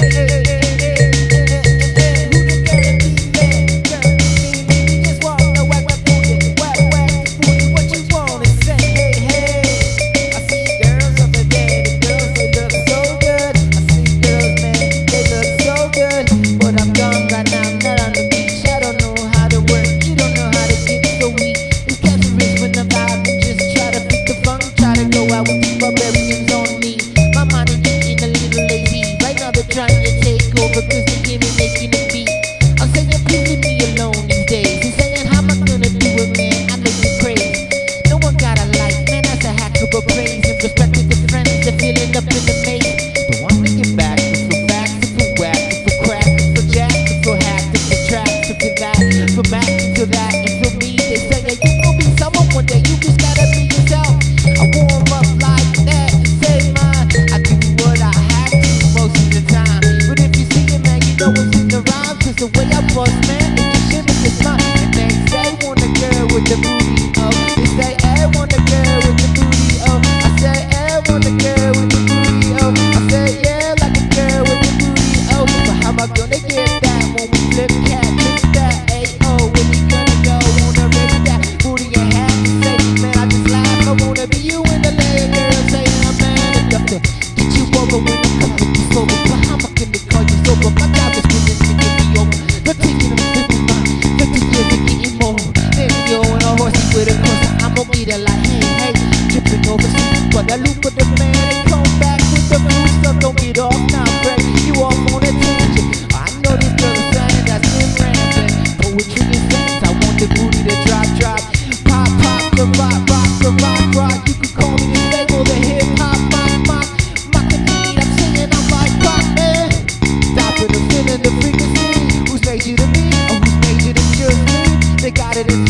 hey. The. Way I they're like, hey, hey, tripping over look Guadalupe the man, and come back with the blue stuff. Don't get off now, Greg. You off on a tangent. I know this girl is signing that's been rampant. Poetry and sense, I want the booty to drop, drop. Pop, pop, the rock, rock, the rock, rock. You can call me the stable, the hip hop, my, my, Mocking me, I'm saying I'm like pop, man. Stopping the feeling, the frequency. Who's major to me, Or who's major to just me? They got it in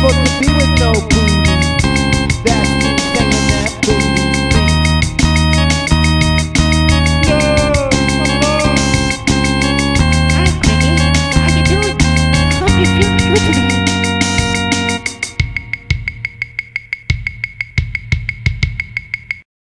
supposed to be with no